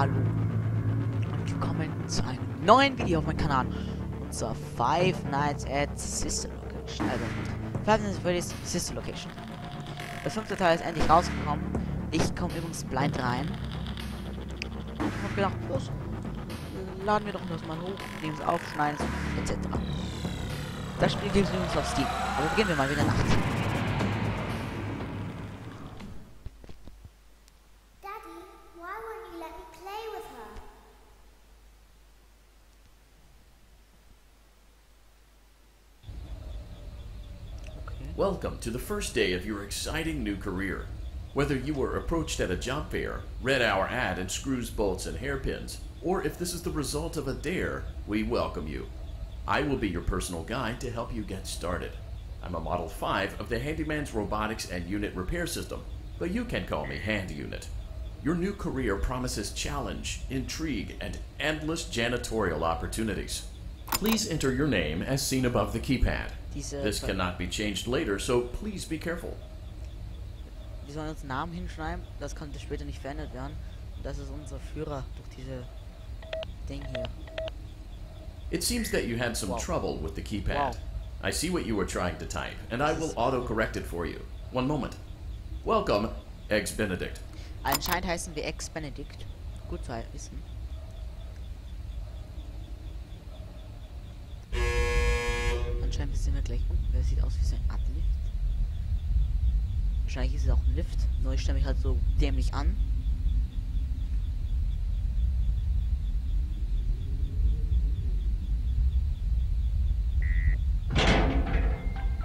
Hallo und willkommen zu einem neuen Video auf meinem Kanal. Zwar Five Nights at Sister Location. Also, Five Nights at Sister Location. Der fünfte Teil ist endlich rausgekommen. Ich komme übrigens blind rein. Und hab gedacht, los, laden wir doch das mal hoch, nehmen es auf, schneiden es, etc. Das Spiel gibt es übrigens auf Steam. Aber beginnen wir mal wieder nachts. Welcome to the first day of your exciting new career. Whether you were approached at a job fair, read our ad in screws, bolts, and hairpins, or if this is the result of a dare, we welcome you. I will be your personal guide to help you get started. I'm a Model 5 of the Handyman's Robotics and Unit Repair System, but you can call me Hand Unit. Your new career promises challenge, intrigue, and endless janitorial opportunities. Please enter your name as seen above the keypad. Diese This cannot be changed later, so please be careful. Wir sollen uns Namen hinschreiben, das konnte später nicht verändert werden. Und das ist unser Führer durch diese Ding hier. It seems that you had some Wow. trouble with the keypad. Wow. I see what you were trying to type, and I will auto-correct it for you. One moment. Welcome, Eggs Benedict. Anscheinend heißen wir Ex-Benedict. Gut zu wissen. Anscheinend sind wir gleich unten. Der sieht aus wie so ein Art. Wahrscheinlich ist es auch ein Lift. Nur ich stelle mich halt so dämlich an.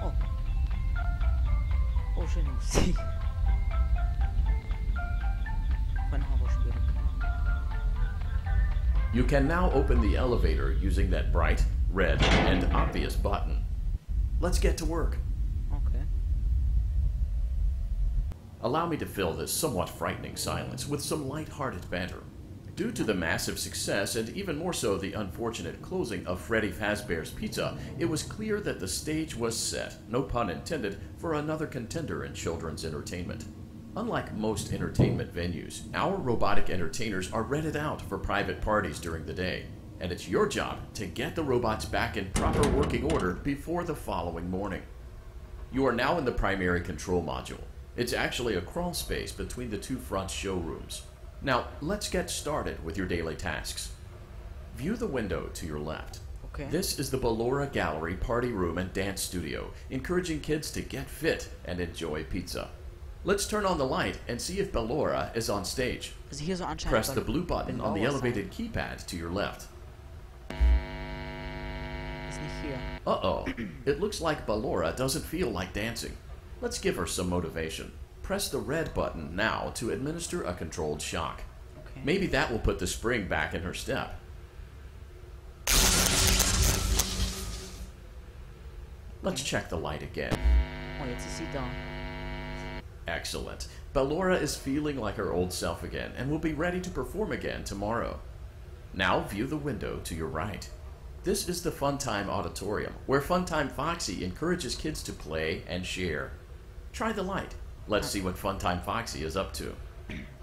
Oh. Oh, schöne Musik. You can now open the elevator using that bright, red, and obvious button. Let's get to work. Okay. Allow me to fill this somewhat frightening silence with some light-hearted banter. Due to the massive success, and even more so the unfortunate closing of Freddy Fazbear's Pizza, it was clear that the stage was set, no pun intended, for another contender in children's entertainment. Unlike most entertainment venues, our robotic entertainers are rented out for private parties during the day, and it's your job to get the robots back in proper working order before the following morning. You are now in the primary control module. It's actually a crawl space between the two front showrooms. Now, let's get started with your daily tasks. View the window to your left. Okay. This is the Ballora Gallery Party Room and Dance Studio, encouraging kids to get fit and enjoy pizza. Let's turn on the light and see if Ballora is on stage. Also hier so anscheinend. Press the blue button on the elevated keypad to your left. Ist nicht hier. Uh oh, it looks like Ballora doesn't feel like dancing. Let's give her some motivation. Press the red button now to administer a controlled shock. Okay. Maybe that will put the spring back in her step. Let's check the light again. Jetzt ist sie da. Excellent. Ballora is feeling like her old self again and will be ready to perform again tomorrow. Now view the window to your right. This is the Funtime Auditorium, where Funtime Foxy encourages kids to play and share. Try the light. Let's see what Funtime Foxy is up to.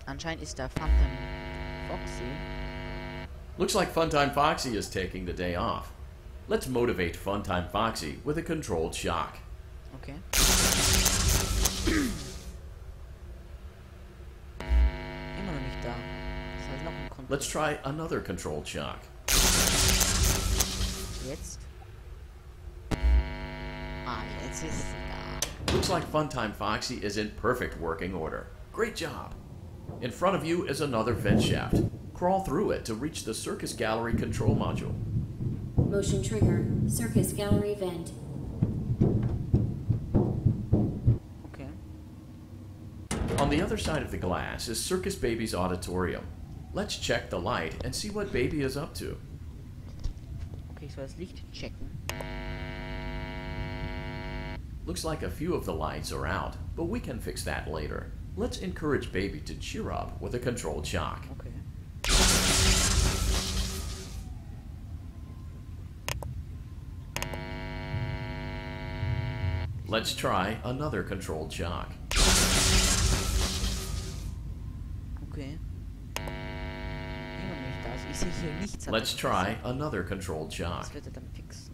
Anscheinend ist Phantom Foxy. Looks like Funtime Foxy is taking the day off. Let's motivate Funtime Foxy with a controlled shock. Okay. Immer noch nicht da. Das heißt noch ein Kon Let's try another controlled shock. Jetzt. Ah, jetzt ist. Looks like Funtime Foxy is in perfect working order. Great job. In front of you is another vent shaft. Crawl through it to reach the Circus Gallery control module. Motion trigger. Circus gallery vent. Okay. On the other side of the glass is Circus Baby's auditorium. Let's check the light and see what Baby is up to. Okay, ich soll das Licht checken. Looks like a few of the lights are out, but we can fix that later. Let's encourage Baby to cheer up with a controlled shock. Okay. Let's try another controlled shock. Let's try another controlled shock. Das wird dann fixen.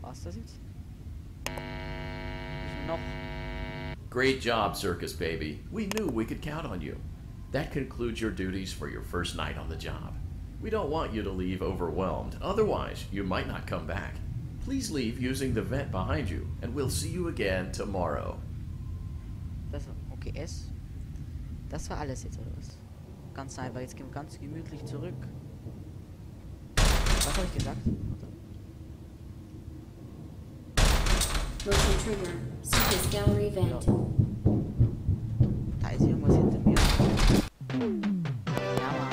Was das jetzt? Wie viel noch? Great job, Circus Baby. We knew we could count on you. That concludes your duties for your first night on the job. We don't want you to leave overwhelmed, otherwise, you might not come back. Please leave using the vent behind you, and we'll see you again tomorrow. Das war, okay, S. Das war alles jetzt, oder was? Ganz einfach, jetzt gehen wir ganz gemütlich zurück. Was habe ich gesagt? Da ist irgendwas hinter mir. Ja, Mann.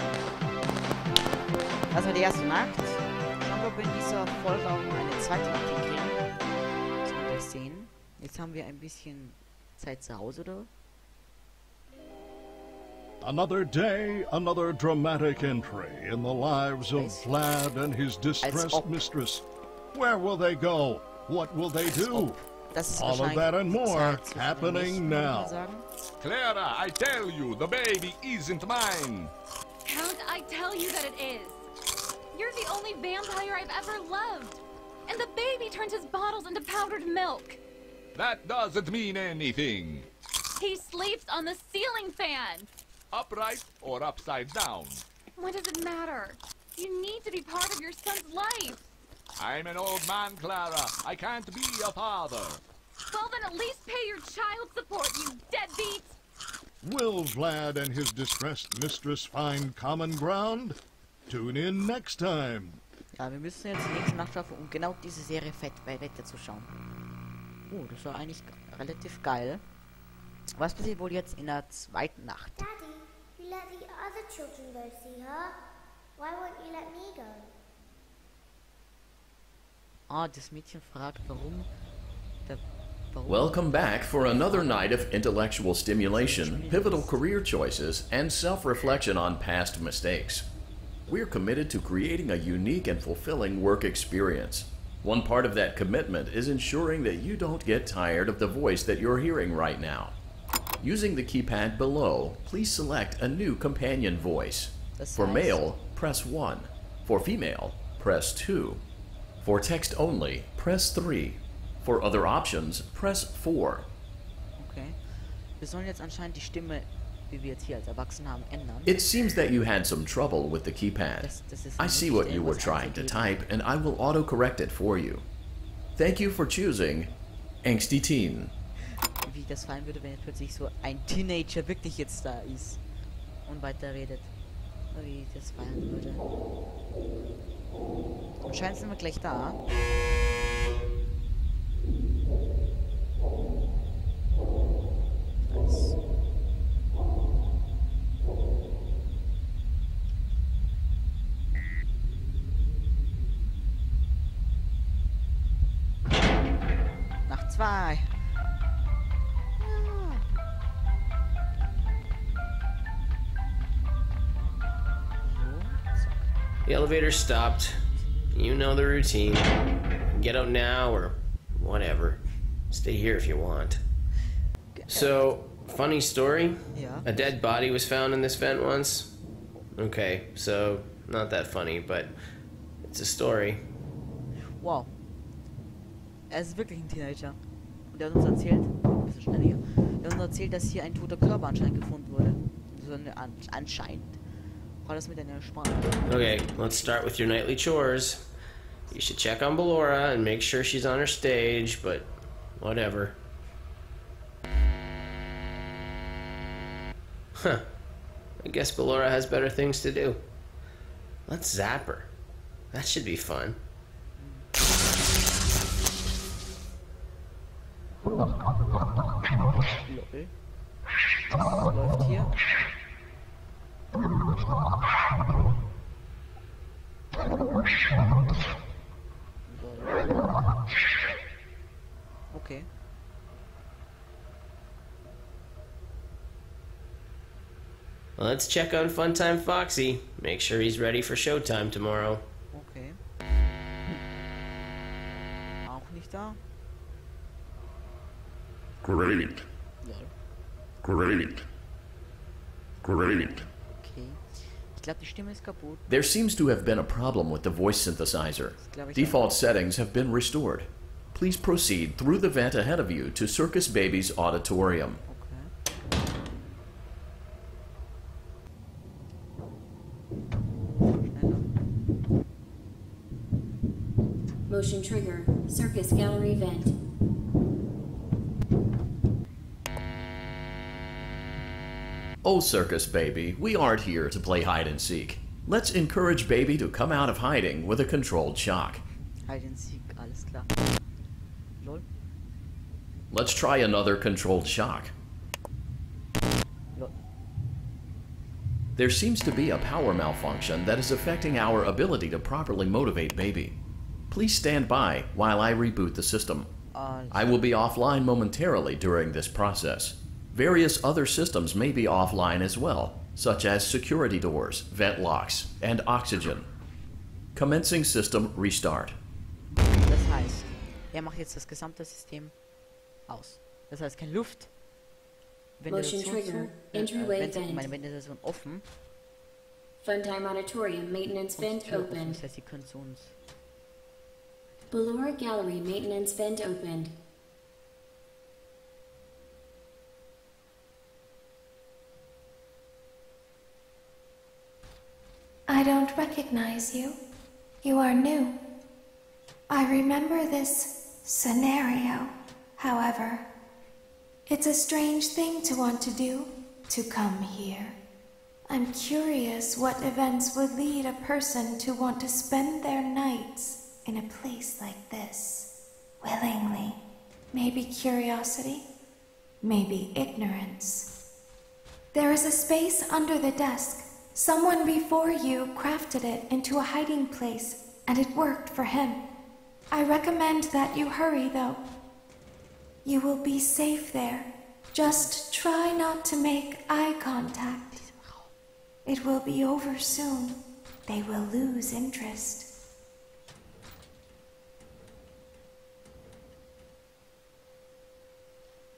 Das war die erste Nacht. Schauen wir, ob wir in dieser Folge auch noch eine zweite Nacht hinkriegen. Das wir gleich sehen. Jetzt haben wir ein bisschen Zeit zu Hause, oder? Another day, another dramatic entry in the lives of Vlad and his distressed mistress. Where will they go? What will they do? All of that and more Zeit zwischen den happening nächsten, würde ich mal now. Clara, I tell you, the baby isn't mine. Count, I tell you that it is. You're the only vampire I've ever loved. And the baby turns his bottles into powdered milk. That doesn't mean anything. He sleeps on the ceiling fan. Upright or upside down. What does it matter? You need to be part of your son's life. I'm an old man, Clara. I can't be a father. Well, then at least pay your child support, you deadbeat. Will Vlad and his distressed mistress find common ground? Tune in next time. Ja, wir müssen jetzt die nächste Nacht schaffen, um genau diese Serie fett bei Wette zu schauen. Oh, das war eigentlich ge- relativ geil. Was passiert wohl jetzt in der zweiten Nacht? Daddy, other children go see her. Why won't you let me go? Ah, das Mädchen fragt, warum der, warum Welcome back for another night of intellectual stimulation, pivotal career choices, and self reflection on past mistakes. We're committed to creating a unique and fulfilling work experience. One part of that commitment is ensuring that you don't get tired of the voice that you're hearing right now. Using the keypad below, please select a new companion voice. For male, press 1. For female, press 2. For text only, press 3. For other options, press 4. Okay. Wir sollen jetzt anscheinend die Stimme, wie wir jetzt hier als Erwachsene haben, ändern. It seems that you had some trouble with the keypad. Das- das ist I see what you were trying to type, and I will autocorrect it for you. Thank you for choosing Angsty Teen. Wie das fallen würde, wenn jetzt plötzlich so ein Teenager wirklich jetzt da ist und weiterredet. Wie das fallen würde. Anscheinend sind wir gleich da. Elevator stopped. You know the routine. Get out now or whatever. Stay here if you want. So, funny story. Ja. A dead body was found in this vent once. Okay, so not that funny, but it's a story. Wow. Er ist wirklich ein Teenager. Und der hat uns erzählt, ein bisschen schnell hier, der hat uns erzählt, dass hier ein toter Körper anscheinend gefunden wurde. So eine an, anscheinend. Okay, let's start with your nightly chores. You should check on Ballora and make sure she's on her stage, but whatever. Huh. I guess Ballora has better things to do. Let's zap her. That should be fun. Lol. Was läuft hier? Lol. Okay. Let's check on Funtime Foxy. Make sure he's ready for showtime tomorrow. Okay. Auch nicht da? Great, great, great. Okay. Ich glaube, die Stimme ist kaputt. There seems to have been a problem with the voice synthesizer. Default settings have been restored. Please proceed through the vent ahead of you to Circus Baby's auditorium. Motion trigger. Circus gallery vent. Oh, Circus Baby, we aren't here to play hide and seek. Let's encourage Baby to come out of hiding with a controlled shock. Hide and seek, alles klar. Lol. Let's try another controlled shock. Lol. There seems to be a power malfunction that is affecting our ability to properly motivate Baby. Please stand by while I reboot the system. I will be offline momentarily during this process. Various other systems may be offline as well, such as security doors, vent locks, and oxygen. Commencing system restart. Das heißt, er macht jetzt das gesamte System aus. Das heißt, keine Luft. Motion trigger. äh, Entryway Ventil- vent. meine Ventilation offen. Funtime Auditorium maintenance vent Tür offen. opened. Das heißt, sie können zu uns. Ballora gallery maintenance vent opened. I don't recognize you. You are new. I remember this scenario, however. It's a strange thing to want to do, to come here. I'm curious what events would lead a person to want to spend their nights in a place like this. Willingly. Maybe curiosity, maybe ignorance. There is a space under the desk. Someone before you crafted it into a hiding place, and it worked for him. I recommend that you hurry, though. You will be safe there. Just try not to make eye contact. It will be over soon. They will lose interest.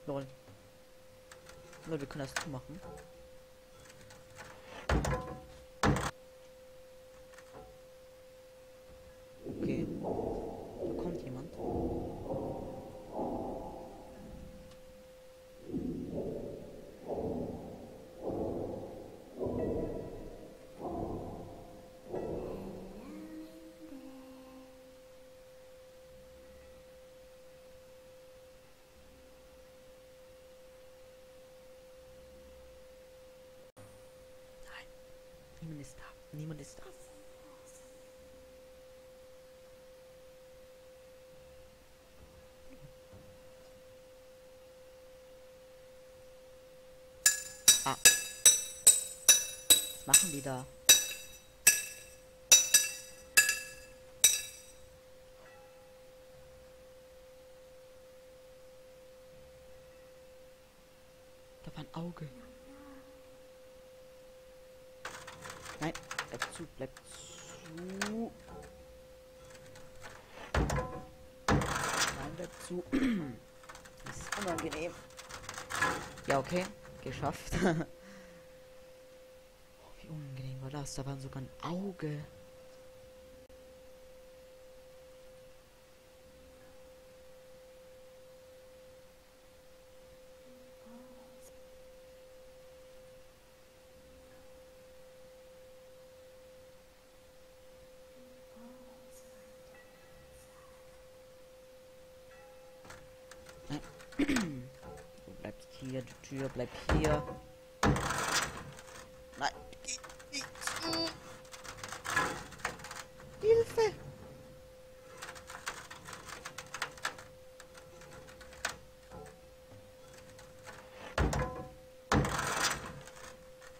Lol. Lol, wir können das zumachen. Ah. Was machen die da? Da war ein Auge. Nein, bleib zu, bleib zu. Nein, bleib zu. Das ist unangenehm. Ja, okay. Geschafft. Oh, Wie unangenehm war das? Da war sogar ein Auge. Hier, die Tür bleibt hier. Nein. Hilfe!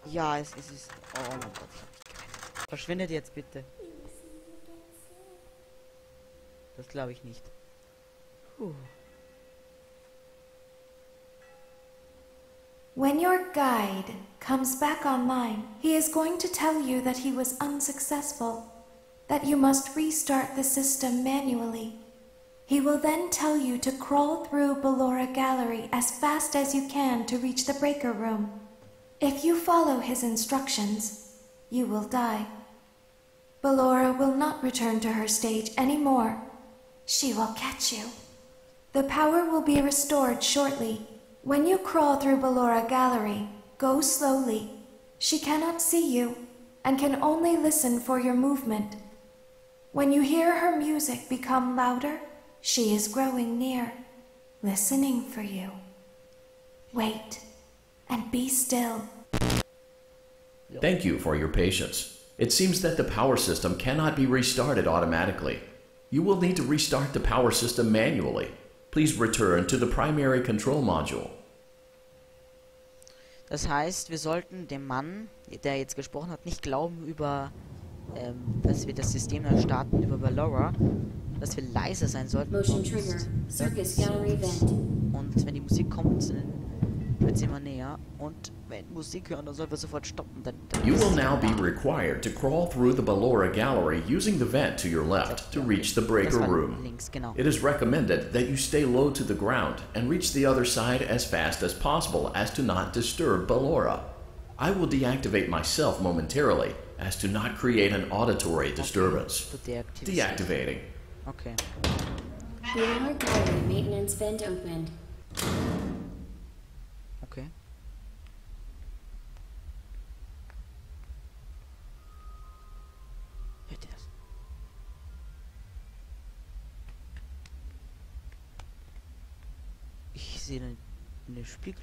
Ja, es, es ist. Oh mein Gott, ich hab gerettet. Verschwindet jetzt bitte. Das glaube ich nicht. Puh. Guide comes back online, he is going to tell you that he was unsuccessful, that you must restart the system manually. He will then tell you to crawl through Ballora Gallery as fast as you can to reach the breaker room. If you follow his instructions, you will die. Ballora will not return to her stage anymore. She will catch you. The power will be restored shortly. When you crawl through Ballora Gallery, go slowly. She cannot see you and can only listen for your movement. When you hear her music become louder, she is growing near, listening for you. Wait and be still. Thank you for your patience. It seems that the power system cannot be restarted automatically. You will need to restart the power system manually. Please return to the primary control module. Das heißt, wir sollten dem Mann, der jetzt gesprochen hat, nicht glauben über, ähm, dass wir das System neu starten über Valora, dass wir leise sein sollten. Und-. Und wenn die Musik kommt, dann wird sie immer näher. Und wenn Musik hören, dann sollen wir sofort stoppen. Dann, dann You will now be required to crawl through the Ballora Gallery using the vent to your left to reach the breaker room. links, genau. It is recommended that you stay low to the ground and reach the other side as fast as possible as to not disturb Ballora. I will deactivate myself momentarily as to not create an auditory disturbance. Du deaktivierst. Deactivating. Okay. Ballora gallery maintenance vent opened. Okay. Hört ihr das? Eine Spiegel.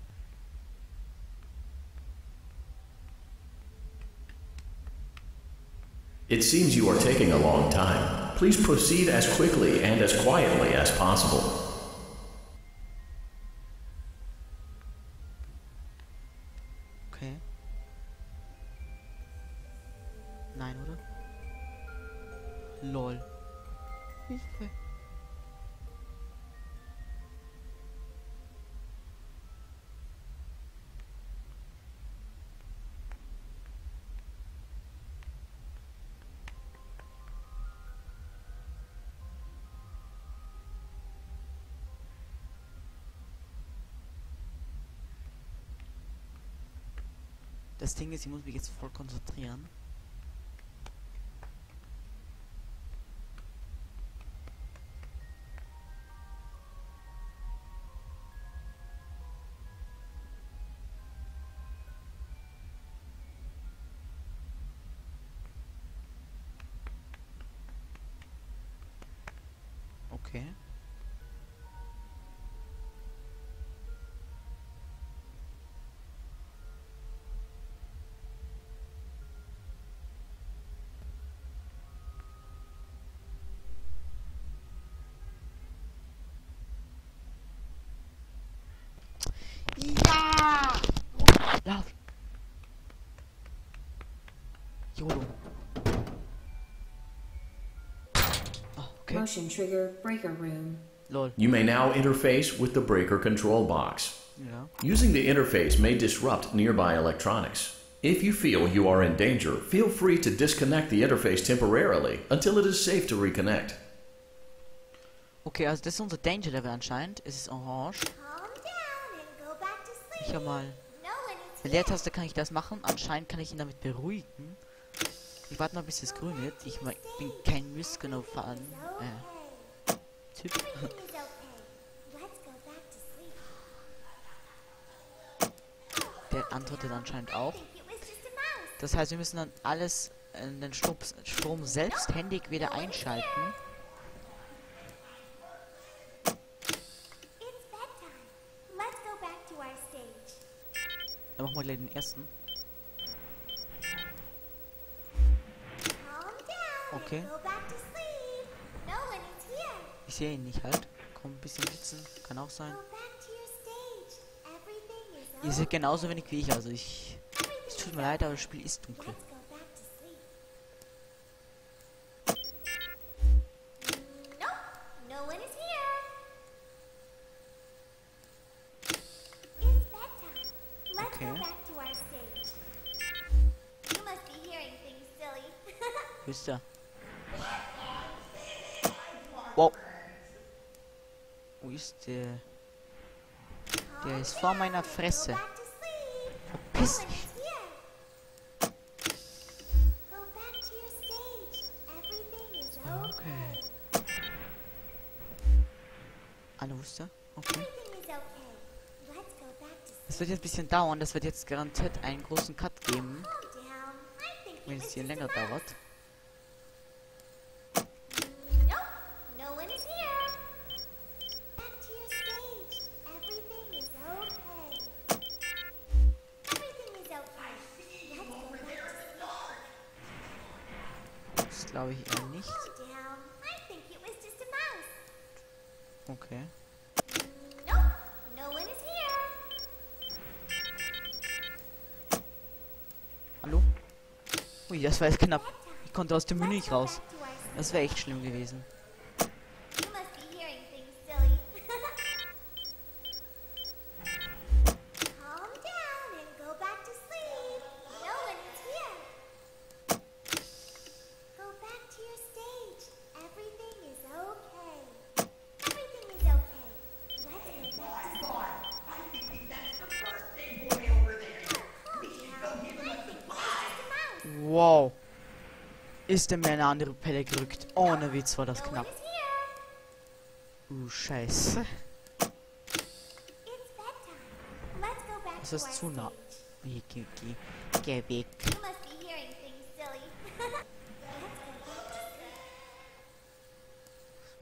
It seems you are taking a long time. Please proceed as quickly and as quietly as possible. Das Ding ist, ich muss mich jetzt voll konzentrieren. Okay. Lauf! YOLO. Oh, okay. Motion trigger breaker room. Lol. You may now interface with the breaker control box. Ja. Using the interface may disrupt nearby electronics. If you feel you are in danger, feel free to disconnect the interface temporarily until it is safe to reconnect. Okay, also das ist unser Danger Level anscheinend. Es ist orange. Calm down and go back to sleep. Ich hab mal. Mit Leertaste kann ich das machen. Anscheinend kann ich ihn damit beruhigen. Ich warte mal, bis es grün wird. Ich bin kein Missgenau fahren. Äh, Typ. Der antwortet anscheinend auch. Das heißt, wir müssen dann alles, äh, den Strom, Strom selbsthändig wieder einschalten. Dann machen wir gleich den ersten. Okay. Ich sehe ihn nicht halt. Komm, ein bisschen sitzen. Kann auch sein. Ihr seid genauso wenig wie ich, also ich... Es tut mir leid, aber das Spiel ist dunkel. vor meiner Fresse. Verpiss dich. Okay. Alle Huster? Okay. Das wird jetzt ein bisschen dauern. Das wird jetzt garantiert einen großen Cut geben. Wenn es hier länger dauert. glaube ich eher nicht. Okay. Hallo? Ui, das war jetzt knapp. Ich konnte aus dem Menü nicht raus. Das wäre echt schlimm gewesen. Ist der mir eine andere Pelle gerückt. Ohne Witz war das knapp. Uh, scheiße. Das ist zu nah. Geh, geh, geh. Geh weg.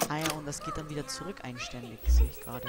Ah ja, und das geht dann wieder zurück einständig, sehe ich gerade.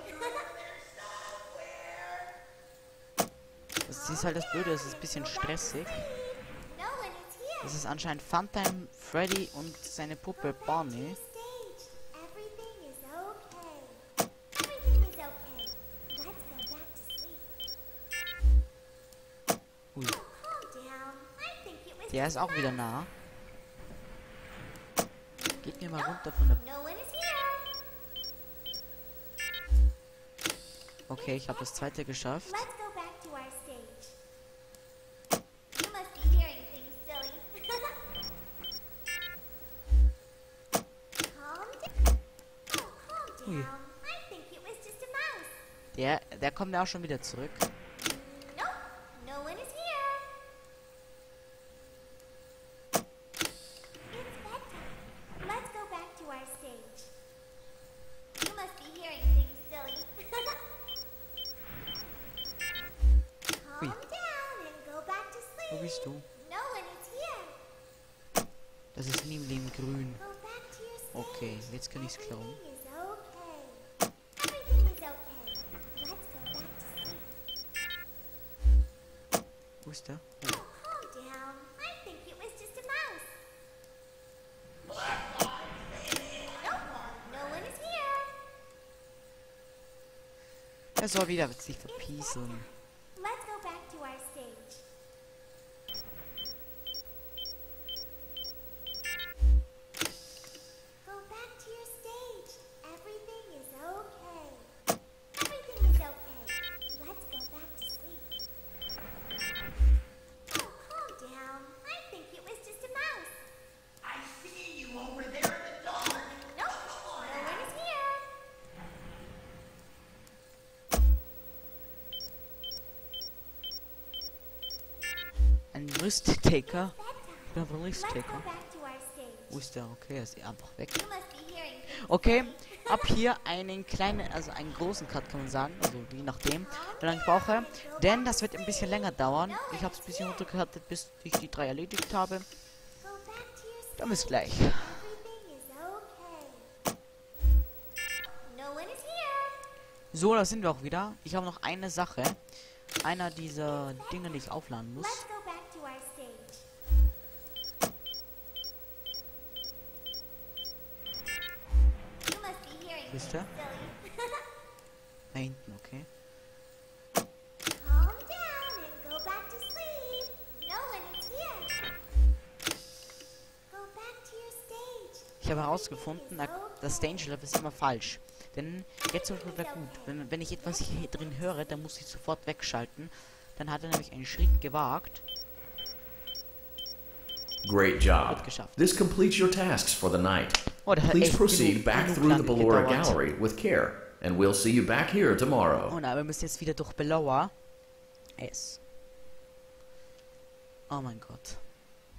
Das ist halt das Blöde, es ist ein bisschen stressig. Es ist anscheinend Funtime Freddy und seine Puppe Bonnie. Der ist auch wieder nah. Geht mir mal runter von der... Okay, ich habe das zweite geschafft. Der, kommt ja auch schon wieder zurück. Here. Er soll wieder sich verpieseln. Bedtime. Ich bin to our stage. Wo ist der? Okay, er ist einfach weg. Okay, ab hier einen kleinen, also einen großen Cut kann man sagen, also je nachdem, wie lange ich brauche. Denn das wird ein bisschen länger dauern. Ich habe es ein bisschen runtergehärtet, bis ich die drei erledigt habe. Dann bis gleich. So, da sind wir auch wieder. Ich habe noch eine Sache. Einer dieser Dinge, die ich aufladen muss. Go back to your stage. Ich habe herausgefunden, das Danger Level ist immer falsch. Denn jetzt zum Beispiel wäre gut, wenn, wenn ich etwas hier drin höre, dann muss ich sofort wegschalten. Dann hat er nämlich einen Schritt gewagt. Great job. This completes your tasks for the night. Please proceed back through the Ballora. Gallery with care, and we'll see you back here tomorrow. Oh nein, wir müssen jetzt wieder durch Ballora. S. Oh mein Gott.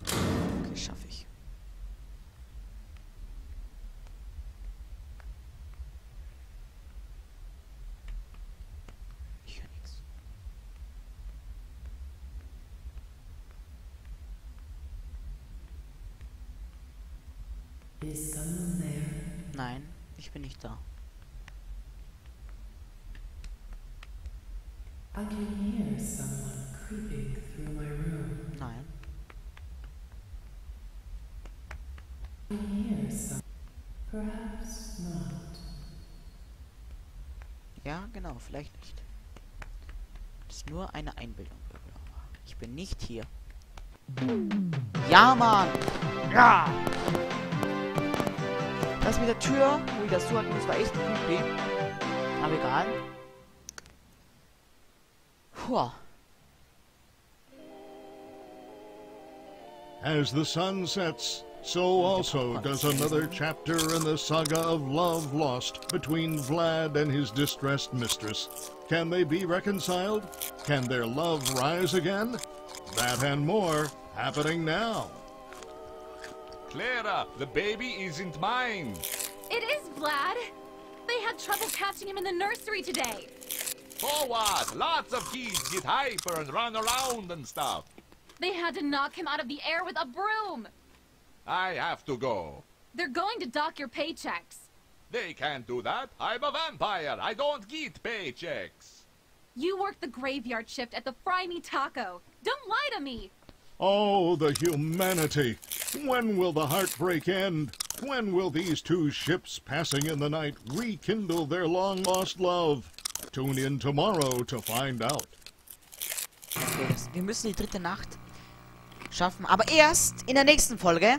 Okay, schaffe. Ich Is someone there? Nein, ich bin nicht da. I can hear someone creeping through my room. Nein. I can hear some. Perhaps not. Ja, genau, vielleicht nicht. Das ist nur eine Einbildung. Ich bin nicht hier. Ja, Mann! Ja! Das mit der Tür, wo ich das so hatten, das war echt creepy. Aber egal. Puh. As the sun sets, so also does another chapter in the saga of love lost between Vlad and his distressed mistress. Can they be reconciled? Can their love rise again? That and more happening now. Clara, the baby isn't mine. It is Vlad. They had trouble catching him in the nursery today. For what? Lots of kids get hyper and run around and stuff. They had to knock him out of the air with a broom. I have to go. They're going to dock your paychecks. They can't do that. I'm a vampire. I don't get paychecks. You work the graveyard shift at the Fry Me Taco. Don't lie to me. Oh, the humanity! When will the heartbreak end? When will these two ships passing in the night rekindle their long lost love? Tune in tomorrow to find out. Okay, wir müssen die dritte Nacht schaffen, aber erst in der nächsten Folge.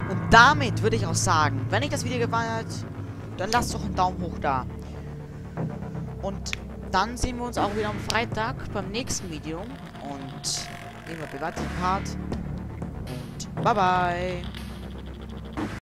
Und damit würde ich auch sagen, wenn euch das Video gefallen hat, dann lasst doch einen Daumen hoch da. Und dann sehen wir uns auch wieder am Freitag beim nächsten Video. Und nehmen wir privat den Part. Und bye bye.